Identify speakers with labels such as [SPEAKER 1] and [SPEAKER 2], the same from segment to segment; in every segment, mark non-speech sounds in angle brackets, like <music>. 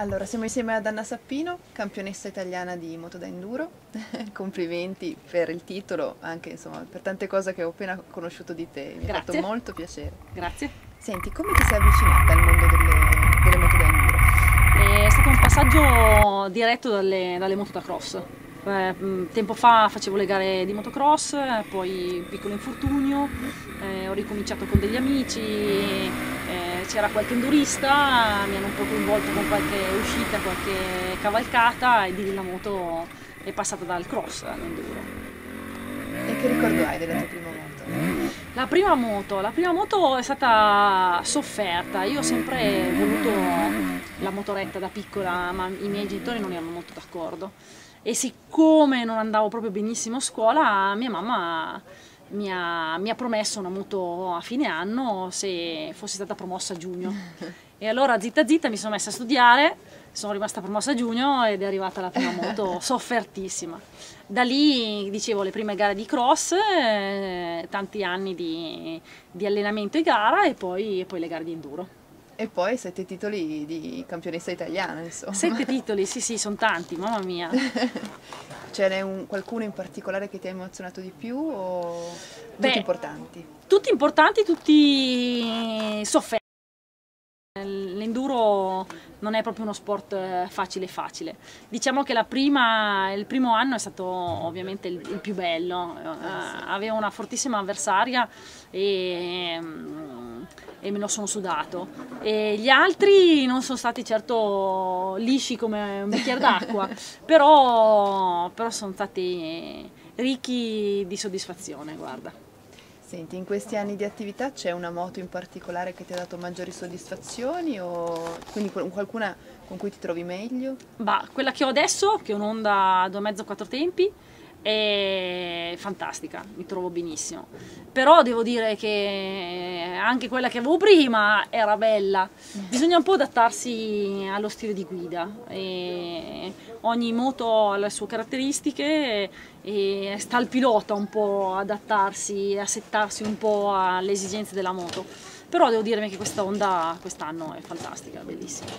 [SPEAKER 1] Allora, siamo insieme ad Anna Sappino, campionessa italiana di moto da enduro. <laughs> Complimenti per il titolo, anche insomma, per tante cose che ho appena conosciuto di te. Mi
[SPEAKER 2] Grazie.
[SPEAKER 1] ha fatto molto piacere.
[SPEAKER 2] Grazie.
[SPEAKER 1] Senti, come ti sei avvicinata al mondo delle, delle moto da enduro?
[SPEAKER 2] È stato un passaggio diretto dalle, dalle moto da cross. Eh, mh, tempo fa facevo le gare di motocross, poi un piccolo infortunio, eh, ho ricominciato con degli amici, eh, c'era qualche endurista, mi hanno un po' coinvolto con qualche uscita, qualche cavalcata e di lì la moto è passata dal cross all'enduro.
[SPEAKER 1] E che ricordo hai della tua prima moto?
[SPEAKER 2] La prima moto, la prima moto è stata sofferta, io ho sempre voluto la motoretta da piccola, ma i miei genitori non erano molto d'accordo e siccome non andavo proprio benissimo a scuola, mia mamma mi ha, mi ha promesso una moto a fine anno se fossi stata promossa a giugno. E allora zitta zitta mi sono messa a studiare, sono rimasta promossa a giugno ed è arrivata la prima moto <laughs> soffertissima. Da lì, dicevo, le prime gare di cross, eh, tanti anni di, di allenamento e gara e poi, e poi le gare di enduro.
[SPEAKER 1] E poi sette titoli di campionessa italiana, insomma.
[SPEAKER 2] Sette <laughs> titoli, sì sì, sono tanti, mamma mia. <laughs>
[SPEAKER 1] Ce n'è un- qualcuno in particolare che ti ha emozionato di più o tutti
[SPEAKER 2] Beh,
[SPEAKER 1] importanti?
[SPEAKER 2] Tutti importanti, tutti sofferti. L'enduro non è proprio uno sport eh, facile facile. Diciamo che la prima, il primo anno è stato ovviamente il, il più bello. Eh, avevo una fortissima avversaria e, mm, e me lo sono sudato. E gli altri non sono stati certo lisci come un bicchiere d'acqua, <laughs> però, però sono stati ricchi di soddisfazione, guarda.
[SPEAKER 1] Senti, in questi anni di attività c'è una moto in particolare che ti ha dato maggiori soddisfazioni o quindi qual- qualcuna con cui ti trovi meglio?
[SPEAKER 2] Bah, quella che ho adesso, che è un'Honda 2,5-4 tempi, è fantastica, mi trovo benissimo. Però devo dire che anche quella che avevo prima era bella. Bisogna un po' adattarsi allo stile di guida. E ogni moto ha le sue caratteristiche e sta al pilota un po' adattarsi, assettarsi un po' alle esigenze della moto. Però devo dirmi che questa Honda quest'anno è fantastica, bellissima.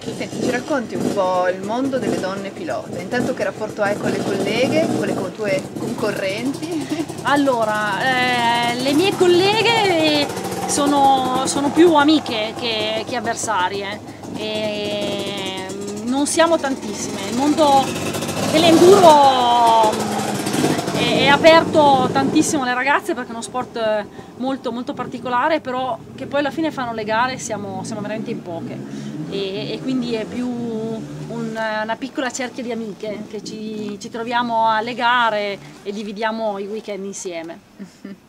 [SPEAKER 1] Senti, ci racconti un po' il mondo delle donne pilota. Intanto che rapporto hai con le colleghe, con le con tue concorrenti? <laughs>
[SPEAKER 2] Allora, eh, le mie colleghe sono, sono più amiche che, che avversarie e non siamo tantissime. Il mondo dell'enduro mm, è, è aperto tantissimo alle ragazze perché è uno sport molto, molto particolare, però che poi alla fine fanno le gare siamo, siamo veramente in poche e, e quindi è più un- una piccola cerchia di amiche che ci, ci troviamo alle gare e dividiamo i weekend insieme. <laughs>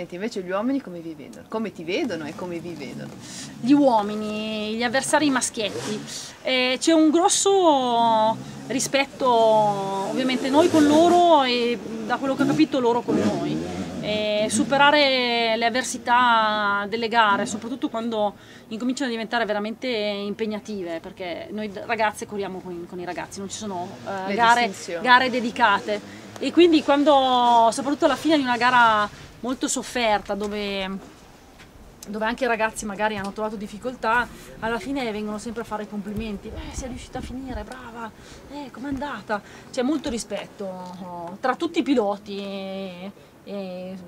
[SPEAKER 1] Senti, invece gli uomini come vi vedono? Come ti vedono e come vi vedono?
[SPEAKER 2] Gli uomini, gli avversari maschietti, Eh, c'è un grosso rispetto ovviamente noi con loro e da quello che ho capito loro con noi. Eh, superare le avversità delle gare, soprattutto quando incominciano a diventare veramente impegnative, perché noi ragazze corriamo con, con i ragazzi, non ci sono eh, gare, gare dedicate. E quindi quando, soprattutto alla fine di una gara molto sofferta, dove dove anche i ragazzi magari hanno trovato difficoltà, alla fine vengono sempre a fare i complimenti. Eh, sei riuscita a finire, brava, eh, com'è andata? C'è molto rispetto oh, tra tutti i piloti e, e,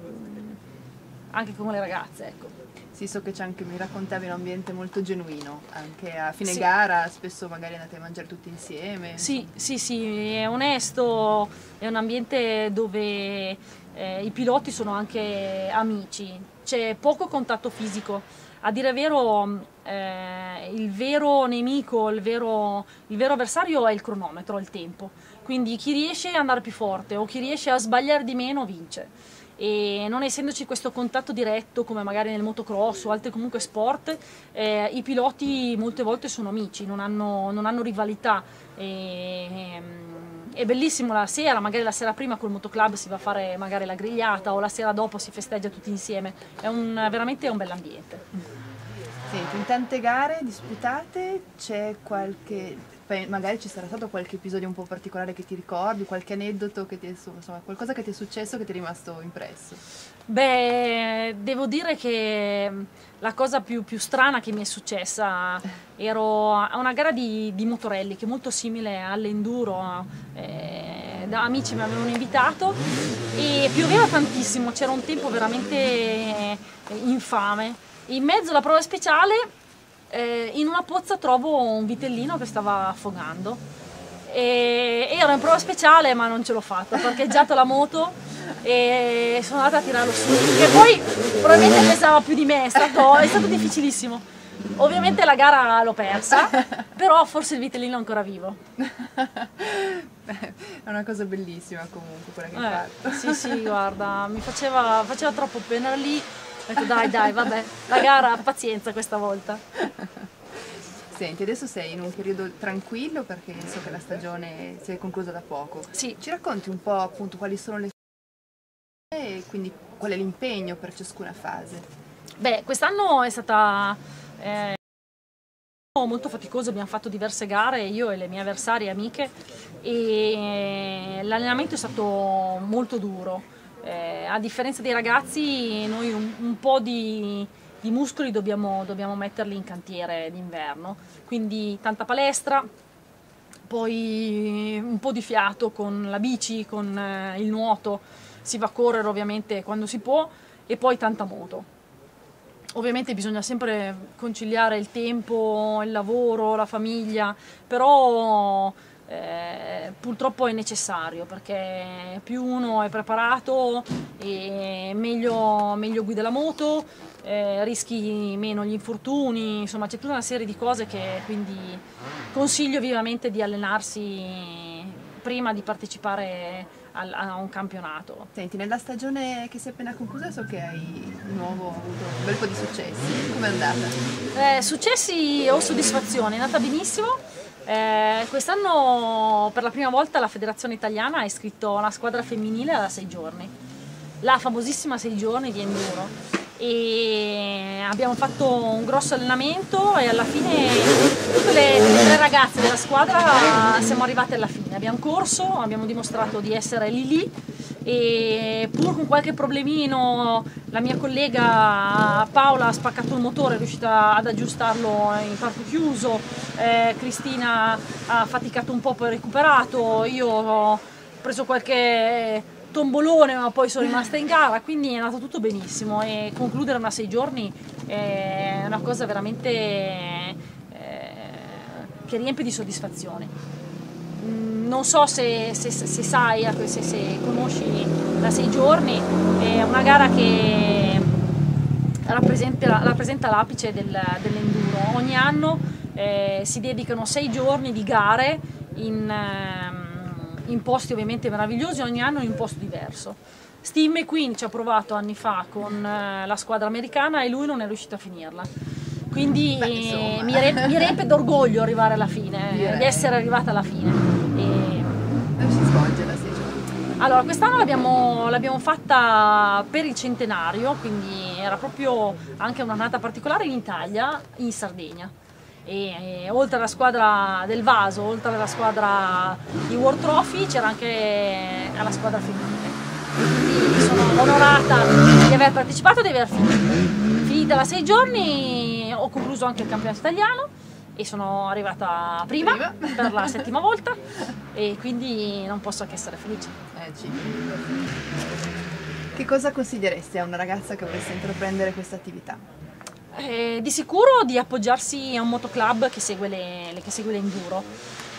[SPEAKER 2] anche con le ragazze, ecco.
[SPEAKER 1] Sì, so che c'è anche, mi raccontavi, un ambiente molto genuino, anche a fine
[SPEAKER 2] Sì.
[SPEAKER 1] gara spesso magari andate a mangiare tutti insieme.
[SPEAKER 2] Sì, sì, sì, è onesto, è un ambiente dove eh, i piloti sono anche amici, c'è poco contatto fisico. A dire vero, eh, il vero nemico, il vero, il vero avversario è il cronometro, il tempo. Quindi chi riesce ad andare più forte o chi riesce a sbagliare di meno vince. E non essendoci questo contatto diretto come magari nel motocross o altri comunque sport, eh, i piloti molte volte sono amici, non hanno, non hanno rivalità. E, ehm, è bellissimo la sera, magari la sera prima col motoclub si va a fare magari la grigliata o la sera dopo si festeggia tutti insieme, è un, veramente un bell'ambiente.
[SPEAKER 1] Senti, in tante gare disputate c'è qualche, magari ci sarà stato qualche episodio un po' particolare che ti ricordi, qualche aneddoto che ti è, insomma, qualcosa che ti è successo che ti è rimasto impresso?
[SPEAKER 2] Beh, devo dire che la cosa più, più strana che mi è successa, ero a una gara di, di motorelli che è molto simile all'enduro, eh, da amici mi avevano invitato e pioveva tantissimo, c'era un tempo veramente eh, infame. In mezzo alla prova speciale, eh, in una pozza trovo un vitellino che stava affogando e ero in prova speciale ma non ce l'ho fatta, ho parcheggiato la moto e sono andata a tirarlo su, che poi probabilmente pesava più di me, è stato, è stato difficilissimo. Ovviamente la gara l'ho persa, però forse il vitellino è ancora vivo.
[SPEAKER 1] È una cosa bellissima comunque quella che hai eh, fatto.
[SPEAKER 2] Sì, sì, guarda, mi faceva, faceva troppo pena lì. Ho detto dai, dai, vabbè, la gara, pazienza questa volta.
[SPEAKER 1] Senti, adesso sei in un periodo tranquillo perché so che la stagione si è conclusa da poco.
[SPEAKER 2] Sì.
[SPEAKER 1] Ci racconti un po' appunto quali sono le e quindi qual è l'impegno per ciascuna fase?
[SPEAKER 2] Beh, quest'anno è stata eh, molto faticosa, abbiamo fatto diverse gare, io e le mie avversarie amiche e l'allenamento è stato molto duro. Eh, a differenza dei ragazzi noi un, un po' di, di muscoli dobbiamo, dobbiamo, metterli in cantiere d'inverno, quindi tanta palestra, poi un po' di fiato con la bici, con eh, il nuoto, si va a correre ovviamente quando si può e poi tanta moto. Ovviamente bisogna sempre conciliare il tempo, il lavoro, la famiglia, però eh, purtroppo è necessario perché più uno è preparato meglio, meglio guida la moto, eh, rischi meno gli infortuni, insomma c'è tutta una serie di cose che quindi consiglio vivamente di allenarsi prima di partecipare a, un campionato.
[SPEAKER 1] Senti, nella stagione che si è appena conclusa so che hai di nuovo avuto un bel po' di successi. Come è andata?
[SPEAKER 2] Eh, successi o soddisfazioni, è andata benissimo. Eh, quest'anno per la prima volta la federazione italiana ha iscritto la squadra femminile da sei giorni, la famosissima sei giorni di enduro e abbiamo fatto un grosso allenamento e alla fine tutte le, le ragazze della squadra siamo arrivate alla fine, abbiamo corso, abbiamo dimostrato di essere lì lì e pur con qualche problemino la mia collega Paola ha spaccato il motore, è riuscita ad aggiustarlo in parco chiuso, eh, Cristina ha faticato un po' poi recuperato, io ho preso qualche tombolone ma poi sono rimasta in gara quindi è andato tutto benissimo. E concludere una sei giorni è una cosa veramente eh, che riempie di soddisfazione. Mm, non so se, se, se sai, se, se, conosci la sei giorni è una gara che rappresenta, rappresenta l'apice del, dell'enduro. Ogni anno eh, si dedicano sei giorni di gare in eh, in posti ovviamente meravigliosi, ogni anno in un posto diverso. Steve McQueen ci ha provato anni fa con eh, la squadra americana e lui non è riuscito a finirla. Quindi Beh, mi, re, mi riempie d'orgoglio arrivare alla fine, Direi. di essere arrivata alla fine.
[SPEAKER 1] E... Dove si svolge la stagione?
[SPEAKER 2] Allora, quest'anno l'abbiamo, l'abbiamo, fatta per il centenario, quindi era proprio anche un'annata particolare in Italia, in Sardegna e, e, oltre alla squadra del Vaso, oltre alla squadra di World Trophy c'era anche la squadra femminile. Quindi sono onorata di aver partecipato e di aver finito. Finita da sei giorni ho concluso anche il campionato italiano e sono arrivata prima, prima. per la settima volta e quindi non posso che essere felice. Eh,
[SPEAKER 1] che cosa consiglieresti a una ragazza che voresse intraprendere questa attività?
[SPEAKER 2] Eh, di sicuro di appoggiarsi a un motoclub che segue, le, che segue l'enduro.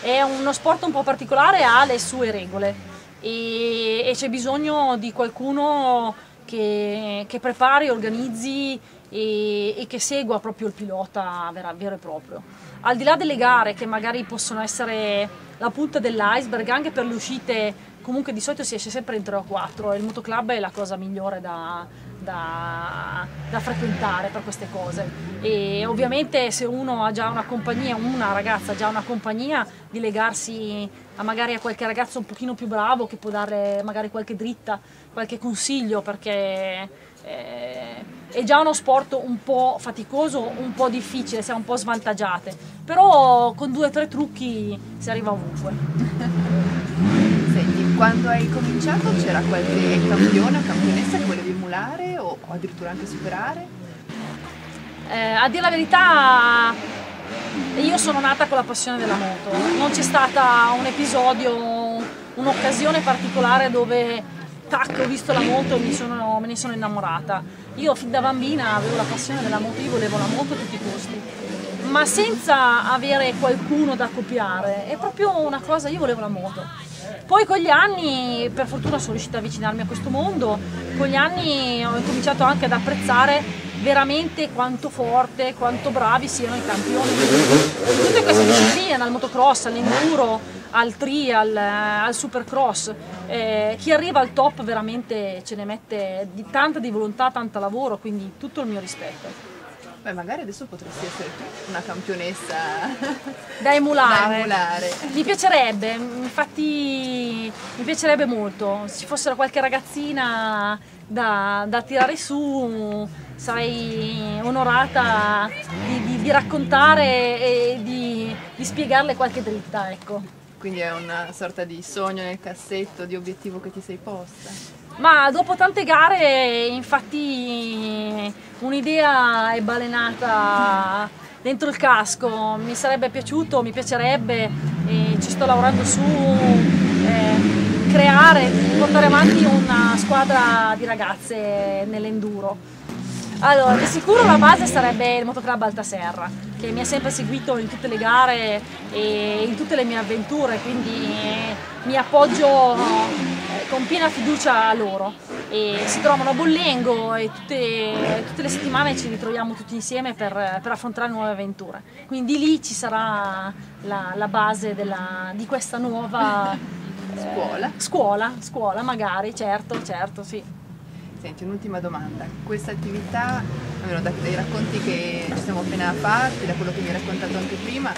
[SPEAKER 2] È uno sport un po' particolare, ha le sue regole e, e c'è bisogno di qualcuno che, che prepari, organizzi e, e, che segua proprio il pilota vero e proprio. Al di là delle gare che magari possono essere la punta dell'iceberg, anche per le uscite comunque di solito si esce sempre in 3 o 4 e il motoclub è la cosa migliore da, da, da, frequentare per queste cose e ovviamente se uno ha già una compagnia, una ragazza ha già una compagnia di legarsi a magari a qualche ragazzo un pochino più bravo che può dare magari qualche dritta, qualche consiglio perché eh, è già uno sport un po' faticoso, un po' difficile, siamo un po' svantaggiate, però con due o tre trucchi si arriva ovunque. <laughs>
[SPEAKER 1] Quando hai cominciato c'era qualche campione o campionessa che volevi emulare o addirittura anche superare?
[SPEAKER 2] Eh, a dire la verità, io sono nata con la passione della moto, non c'è stata un episodio, un'occasione particolare dove tac, ho visto la moto e sono, me ne sono innamorata. Io fin da bambina avevo la passione della moto, io volevo la moto a tutti i costi, ma senza avere qualcuno da copiare, è proprio una cosa, io volevo la moto. Poi con gli anni, per fortuna sono riuscita a avvicinarmi a questo mondo, con gli anni ho cominciato anche ad apprezzare veramente quanto forte, quanto bravi siano i campioni tutte queste discipline, dal motocross all'enduro, al trial, al supercross. Eh, chi arriva al top veramente ce ne mette di tanta di volontà, tanta lavoro, quindi tutto il mio rispetto.
[SPEAKER 1] Beh, magari adesso potresti essere tu una campionessa
[SPEAKER 2] da emulare.
[SPEAKER 1] da emulare.
[SPEAKER 2] Mi piacerebbe, infatti mi piacerebbe molto. Se ci fosse qualche ragazzina da, da tirare su, sarei onorata di, di, di raccontare e di, di spiegarle qualche dritta, ecco.
[SPEAKER 1] Quindi è una sorta di sogno nel cassetto, di obiettivo che ti sei posta?
[SPEAKER 2] Ma dopo tante gare, infatti, un'idea è balenata dentro il casco. Mi sarebbe piaciuto, mi piacerebbe, e ci sto lavorando su, eh, creare, portare avanti una squadra di ragazze nell'enduro allora, di sicuro la base sarebbe il Motoclub Altaserra, che mi ha sempre seguito in tutte le gare e in tutte le mie avventure, quindi mi appoggio con piena fiducia a loro. E si trovano a Bollengo e tutte, tutte le settimane ci ritroviamo tutti insieme per, per, affrontare nuove avventure. Quindi lì ci sarà la, la base della, di questa nuova
[SPEAKER 1] scuola.
[SPEAKER 2] Eh, scuola, scuola magari, certo, certo, sì.
[SPEAKER 1] Senti, un'ultima domanda. Questa attività, almeno dai racconti che ci siamo appena fatti, da quello che mi hai raccontato anche prima,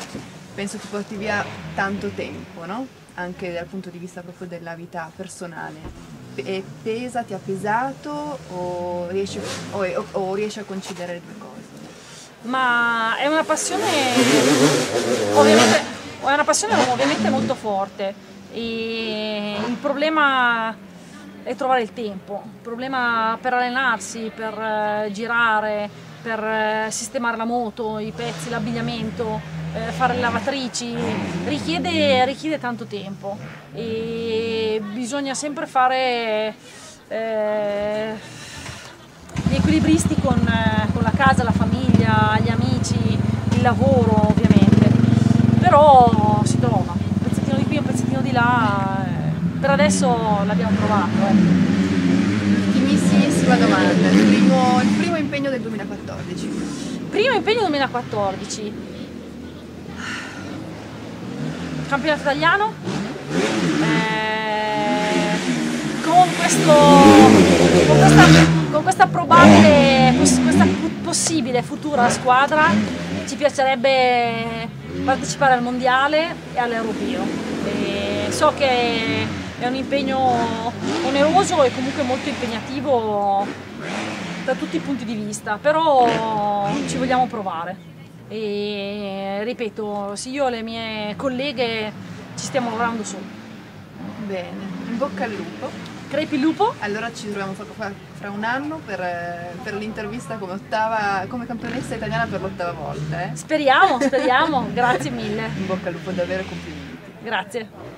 [SPEAKER 1] penso ti porti via tanto tempo, no? Anche dal punto di vista proprio della vita personale. E pesa, ti ha pesato o riesci, o, o, riesci a conciliare le due cose?
[SPEAKER 2] Ma è una passione ovviamente, è una passione ovviamente molto forte. E il problema e trovare il tempo. Il problema per allenarsi, per eh, girare, per eh, sistemare la moto, i pezzi, l'abbigliamento, eh, fare le lavatrici, richiede, richiede, tanto tempo e bisogna sempre fare eh, gli equilibristi con, eh, con la casa, la famiglia, gli amici, il lavoro ovviamente, però si trova, un pezzettino di qui, un pezzettino di là per adesso l'abbiamo provato. Eh.
[SPEAKER 1] Ultimissima domanda, il primo, il primo impegno del 2014.
[SPEAKER 2] Primo impegno 2014. Campionato italiano. Eh, con, questo, con, questa, con questa probabile, questa possibile futura squadra ci piacerebbe partecipare al mondiale e all'europeo. so che è un impegno oneroso e comunque molto impegnativo da tutti i punti di vista, però ci vogliamo provare. E ripeto, sì, io e le mie colleghe ci stiamo lavorando su.
[SPEAKER 1] Bene, in bocca al lupo.
[SPEAKER 2] Crepi lupo?
[SPEAKER 1] Allora ci troviamo fra, fra un anno per, per l'intervista come, ottava, come campionessa italiana per l'ottava volta. Eh?
[SPEAKER 2] Speriamo, speriamo, grazie mille.
[SPEAKER 1] In bocca al lupo davvero complimenti.
[SPEAKER 2] Grazie.